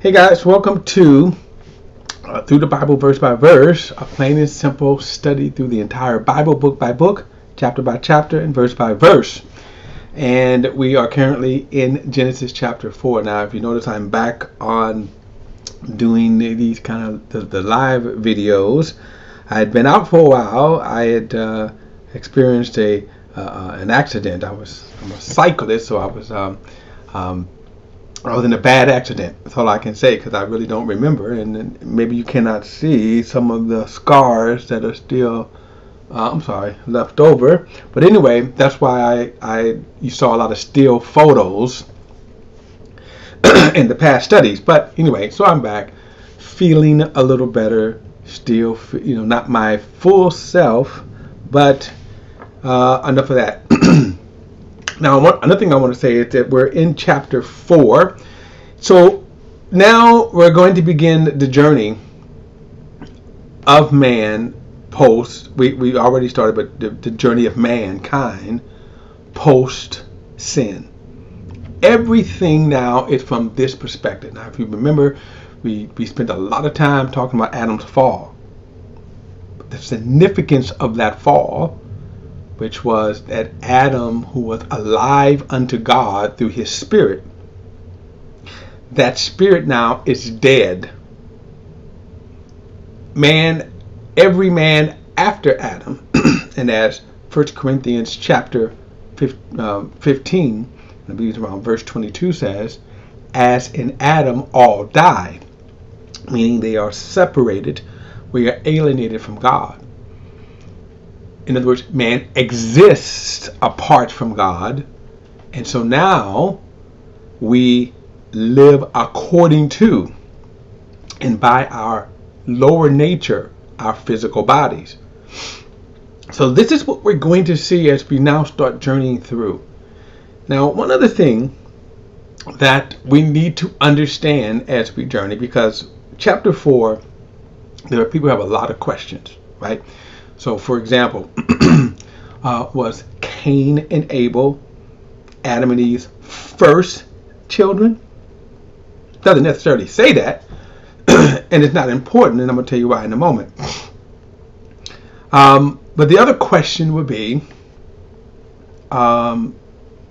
Hey guys, welcome to uh, Through the Bible Verse by Verse, a plain and simple study through the entire Bible book by book, chapter by chapter, and verse by verse. And we are currently in Genesis chapter 4. Now, if you notice, I'm back on doing these kind of the, the live videos. I had been out for a while. I had uh, experienced a uh, uh an accident. I was I'm a cyclist, so I was um, um, Was in a bad accident. That's all I can say because I really don't remember. And maybe you cannot see some of the scars that are still, uh, I'm sorry, left over. But anyway, that's why I, I you saw a lot of still photos in the past studies. But anyway, so I'm back, feeling a little better. Still, you know, not my full self, but uh, enough of that. Now, another thing I want to say is that we're in chapter 4. So now we're going to begin the journey of man post. We, we already started, but the, the journey of mankind post sin. Everything now is from this perspective. Now, if you remember, we, we spent a lot of time talking about Adam's fall. The significance of that fall which was that Adam, who was alive unto God through his spirit, that spirit now is dead. Man, every man after Adam, and as 1 Corinthians chapter um, 15, I believe it's around verse 22 says, as in Adam all died, meaning they are separated, we are alienated from God in other words, man exists apart from God. And so now we live according to and by our lower nature, our physical bodies. So this is what we're going to see as we now start journeying through. Now, one other thing that we need to understand as we journey, because chapter 4, there are people who have a lot of questions, right? So, for example, uh, was Cain and Abel Adam and Eve's first children? Doesn't necessarily say that, and it's not important, and I'm going to tell you why in a moment. Um, but the other question would be um,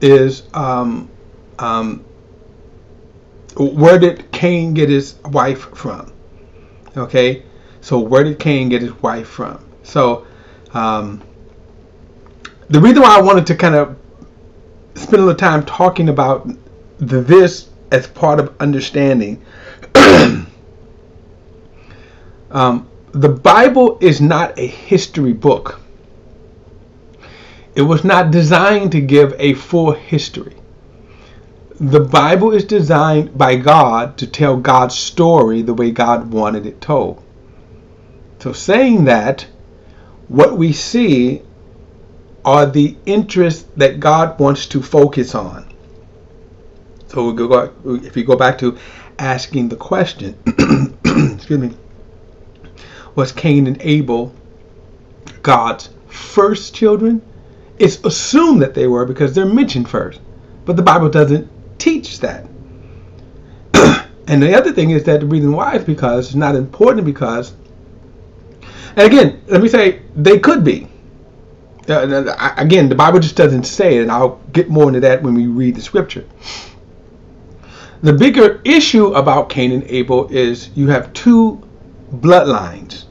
is um, um where did Cain get his wife from? Okay, so where did Cain get his wife from? So, um, the reason why I wanted to kind of spend a little time talking about the this as part of understanding. um, the Bible is not a history book. It was not designed to give a full history. The Bible is designed by God to tell God's story the way God wanted it told. So, saying that, what we see are the interests that God wants to focus on. So we go, if you go back to asking the question, excuse me, was Cain and Abel God's first children? It's assumed that they were because they're mentioned first, but the Bible doesn't teach that. and the other thing is that the reason why is because it's not important because and again, let me say they could be. Uh, again, the Bible just doesn't say it, and I'll get more into that when we read the scripture. The bigger issue about Cain and Abel is you have two bloodlines,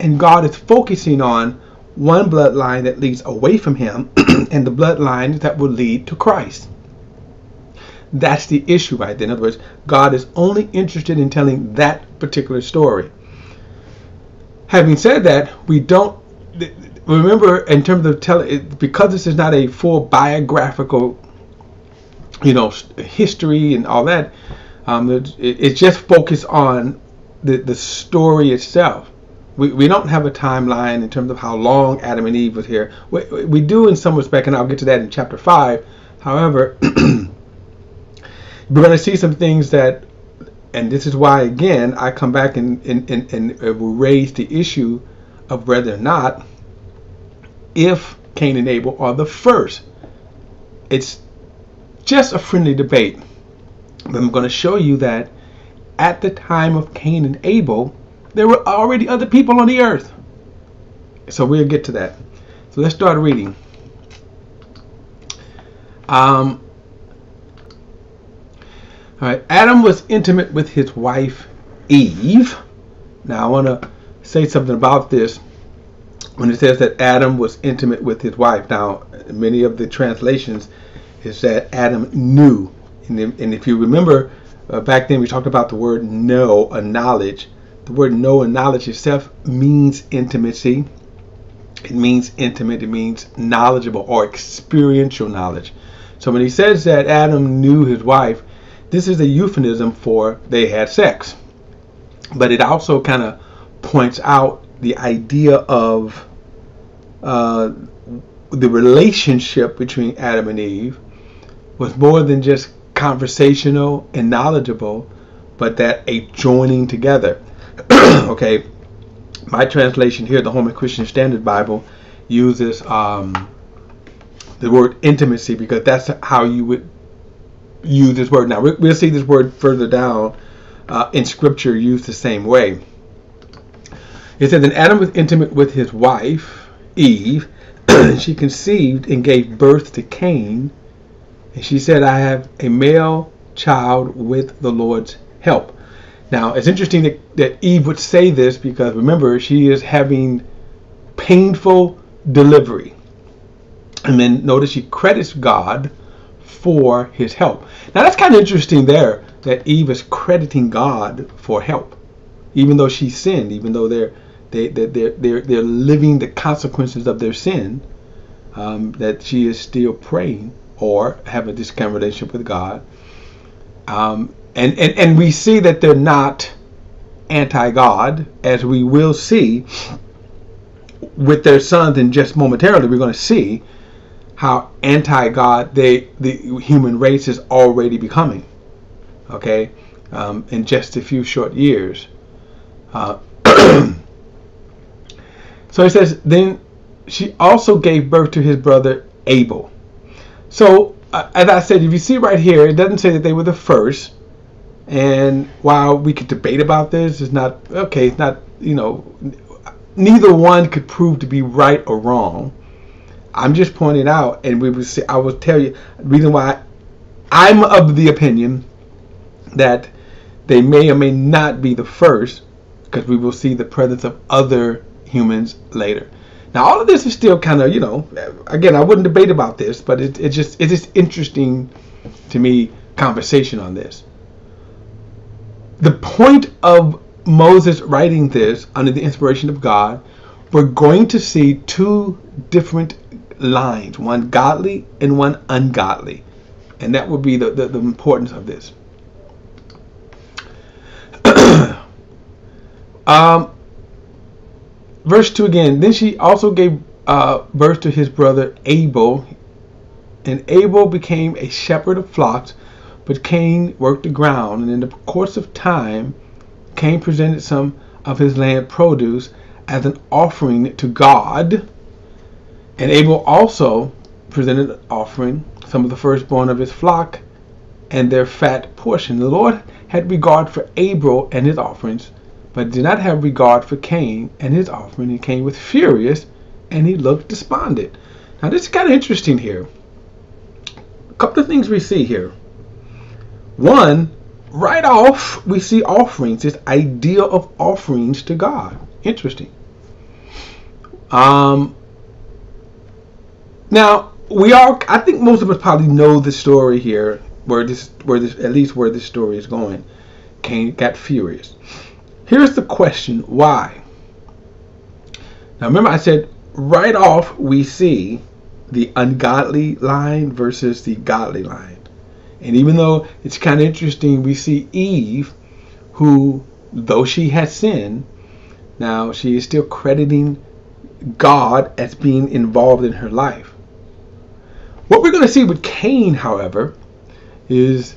and God is focusing on one bloodline that leads away from Him and the bloodline that will lead to Christ. That's the issue right there. In other words, God is only interested in telling that particular story. Having said that, we don't remember in terms of telling because this is not a full biographical, you know, history and all that. Um, it, it's just focused on the the story itself. We, we don't have a timeline in terms of how long Adam and Eve was here. We, we do in some respect, and I'll get to that in chapter five. However, we're going to see some things that and this is why again I come back and and, and, and will raise the issue of whether or not if Cain and Abel are the first. It's just a friendly debate. But I'm going to show you that at the time of Cain and Abel, there were already other people on the earth. So we'll get to that. So let's start reading. Um, all right, Adam was intimate with his wife Eve. Now I want to say something about this when it says that Adam was intimate with his wife. Now, many of the translations is that Adam knew, and, and if you remember uh, back then we talked about the word know, a knowledge. The word know and knowledge itself means intimacy. It means intimate. It means knowledgeable or experiential knowledge. So when he says that Adam knew his wife, this is a euphemism for they had sex. But it also kind of points out the idea of uh, the relationship between Adam and Eve was more than just conversational and knowledgeable, but that a joining together. okay, my translation here, the Holman Christian Standard Bible, uses um, the word intimacy because that's how you would use this word. Now we'll see this word further down uh, in Scripture used the same way. It says, "And Adam was intimate with his wife Eve. And she conceived and gave birth to Cain." And she said, I have a male child with the Lord's help. Now, it's interesting that, that Eve would say this because remember, she is having painful delivery. And then notice she credits God for his help. Now, that's kind of interesting there that Eve is crediting God for help, even though she sinned, even though they're they, they, they're, they're, they're living the consequences of their sin, um, that she is still praying or a discount relationship with God. Um, and, and, and we see that they're not anti God, as we will see with their sons, and just momentarily we're going to see how anti God they the human race is already becoming. Okay, um, in just a few short years. Uh, so he says, then she also gave birth to his brother Abel. So, uh, as I said, if you see right here, it doesn't say that they were the first. And while we could debate about this, it's not okay. It's not you know, neither one could prove to be right or wrong. I'm just pointing out, and we will see. I will tell you the reason why I'm of the opinion that they may or may not be the first, because we will see the presence of other humans later. Now, all of this is still kind of, you know, again, I wouldn't debate about this, but it, it just it's just interesting to me conversation on this. The point of Moses writing this under the inspiration of God, we're going to see two different lines, one godly and one ungodly. And that would be the, the, the importance of this. um, verse 2 again. Then she also gave uh, birth to his brother Abel. And Abel became a shepherd of flocks, but Cain worked the ground. And in the course of time, Cain presented some of his land produce as an offering to God. And Abel also presented an offering, some of the firstborn of his flock and their fat portion. The Lord had regard for Abel and his offerings, but did not have regard for Cain and his offering. And Cain with furious, and he looked despondent. Now, this is kind of interesting here. A couple of things we see here. One, right off, we see offerings, this idea of offerings to God. Interesting. Um, now, we all, I think most of us probably know the story here, where this, where this, at least where this story is going. Cain got furious. Here's the question why? Now, remember, I said right off we see the ungodly line versus the godly line. And even though it's kind of interesting, we see Eve, who, though she has sinned, now she is still crediting God as being involved in her life. What we're going to see with Cain, however, is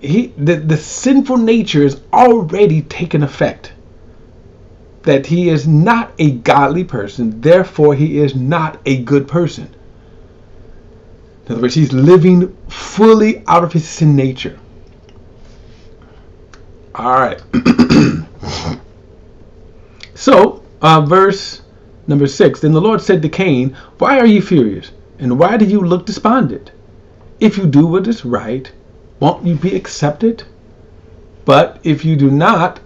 he the, the sinful nature is already taken effect that he is not a godly person therefore he is not a good person in other words he's living fully out of his sin nature All right. so, uh, verse number six. Then the Lord said to Cain, Why are you furious? And why do you look despondent? If you do what is right, won't you be accepted? But if you do not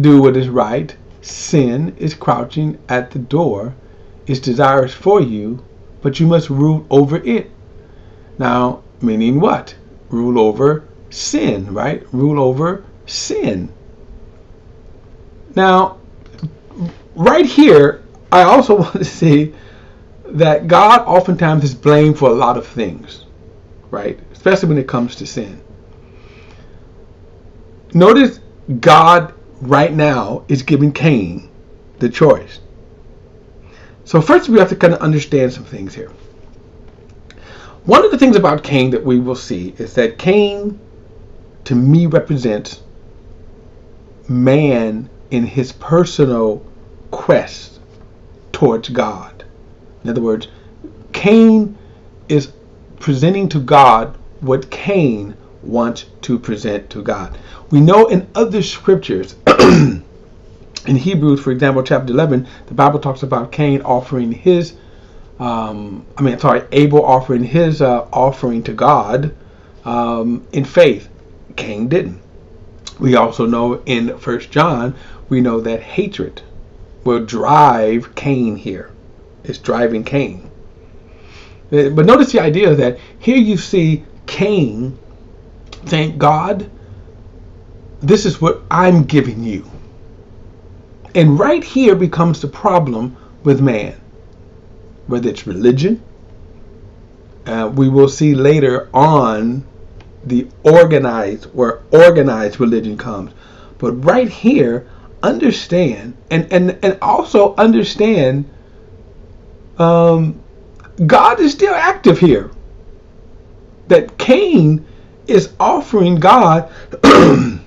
do what is right, sin is crouching at the door, is desirous for you, but you must rule over it. Now, meaning what? Rule over sin, right? Rule over sin. Now, right here, I also want to see that God oftentimes is blamed for a lot of things, right? Especially when it comes to sin. Notice God right now is giving Cain the choice. So first we have to kind of understand some things here. One of the things about Cain that we will see is that Cain to me represents man in his personal quest towards God. In other words, Cain is presenting to God what Cain wants to present to God. We know in other scriptures, in Hebrews, for example, chapter 11, the Bible talks about Cain offering his, um, I mean, sorry, Abel offering his uh, offering to God um, in faith. Cain didn't. We also know in First John, we know that hatred will drive Cain here. It's driving Cain. Uh, but notice the idea that here you see Cain thank God, this is what I'm giving you. And right here becomes the problem with man, whether it's religion. Uh, we will see later on the organized, where organized religion comes. But right here, understand, and, and, and also understand um, God is still active here. That Cain is offering God in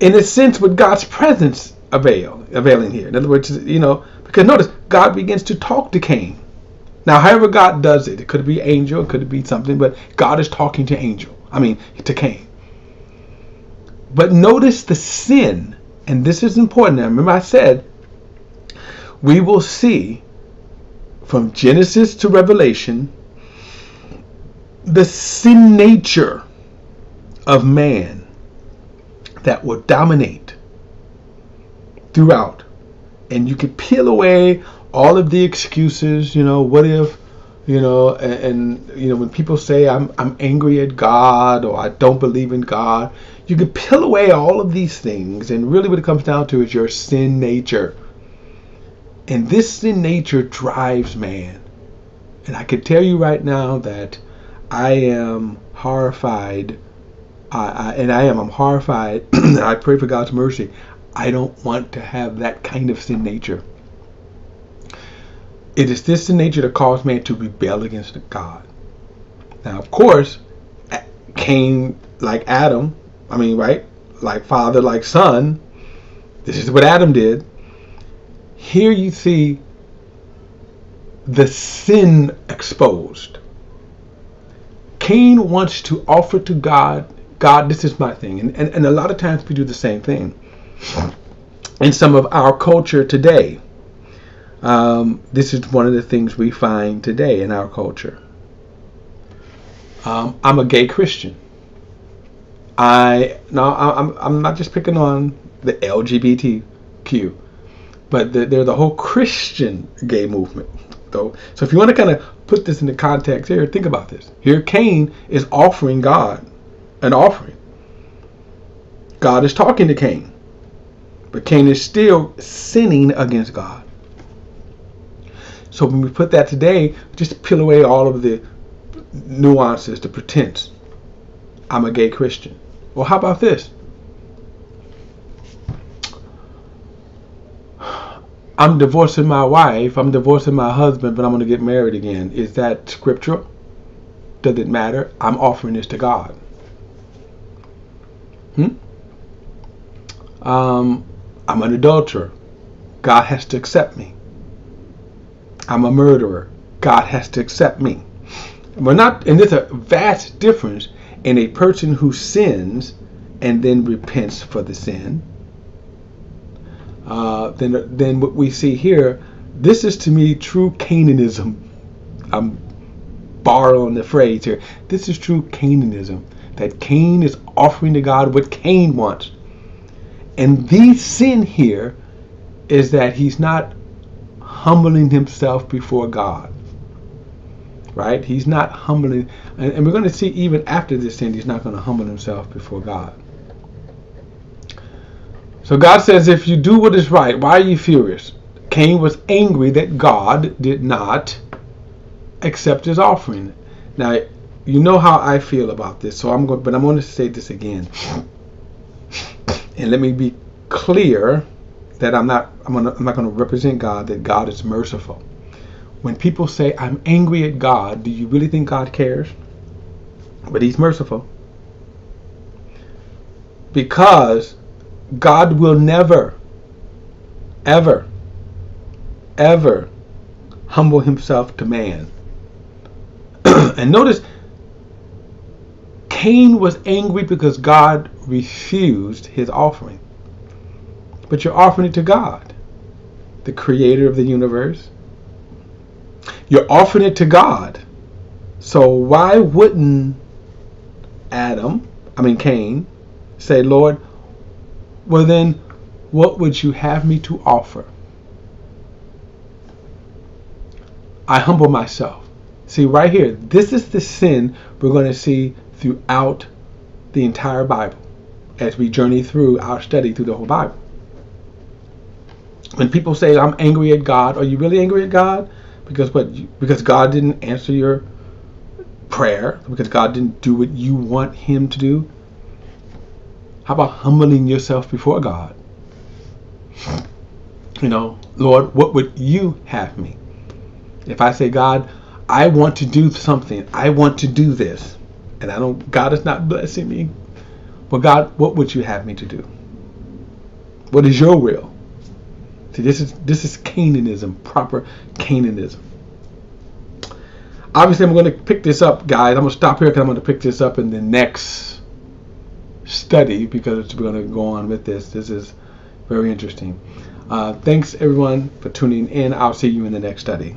a sense with God's presence avail availing here. In other words, you know, because notice God begins to talk to Cain. Now, however God does it, it could be angel, it could be something, but God is talking to angel. I mean to Cain. But notice the sin, and this is important. Now, remember I said we will see from Genesis to Revelation the sin nature of man that will dominate throughout. And you can peel away all of the excuses, you know, what if, you know, and, and, you know, when people say I'm I'm angry at God or I don't believe in God, you can peel away all of these things and really what it comes down to is your sin nature. And this sin nature drives man. And I can tell you right now that I am horrified I, I, and I am. I'm horrified. I pray for God's mercy. I don't want to have that kind of sin nature. It is this sin nature that caused man to rebel against God. Now, of course, Cain, like Adam, I mean, right? Like father, like son. This is what Adam did. Here you see the sin exposed. Cain wants to offer to God God, this is my thing. And, and, and a lot of times we do the same thing in some of our culture today. Um, this is one of the things we find today in our culture. Um, I'm a gay Christian. I no, I'm I'm not just picking on the LGBTQ, but they're the whole Christian gay movement. Though, so if you want to kind of put this into context here, think about this. Here, Cain is offering God an offering. God is talking to Cain, but Cain is still sinning against God. So when we put that today, just peel away all of the nuances, the pretense. I'm a gay Christian. Well, how about this? I'm divorcing my wife, I'm divorcing my husband, but I'm going to get married again. Is that scriptural? Does it matter? I'm offering this to God. Hmm? Um, I'm an adulterer. God has to accept me. I'm a murderer. God has to accept me. We're not, and there's a vast difference in a person who sins and then repents for the sin, uh, then then what we see here, this is to me true Canaanism. I'm borrowing the phrase here. This is true Canaanism. That Cain is offering to God what Cain wants. And the sin here is that he's not humbling himself before God. Right? He's not humbling. And, and we're going to see even after this sin, he's not going to humble himself before God. So God says, if you do what is right, why are you furious? Cain was angry that God did not accept his offering. Now, you know how I feel about this, so I'm going, but I'm going to say this again, and let me be clear that I'm not, I'm, gonna, I'm not going to represent God. That God is merciful. When people say I'm angry at God, do you really think God cares? But He's merciful because God will never, ever, ever humble Himself to man. and notice Cain was angry because God refused his offering. But you're offering it to God, the creator of the universe. You're offering it to God. So why wouldn't Adam, I mean Cain, say, Lord, well then, what would you have me to offer? I humble myself. See, right here, this is the sin we're going to see throughout the entire Bible as we journey through our study through the whole Bible. When people say, I'm angry at God, are you really angry at God? Because what? Because God didn't answer your prayer? Because God didn't do what you want Him to do? How about humbling yourself before God? You know, Lord, what would you have me? If I say, God, I want to do something, I want to do this and I don't God is not blessing me. But God, what would you have me to do? What is your will? See, this is this is Canaanism, proper Canaanism. Obviously, I'm going to pick this up, guys. I'm going to stop here because I'm going to pick this up in the next study because we're going to go on with this. This is very interesting. Uh, thanks, everyone, for tuning in. I'll see you in the next study.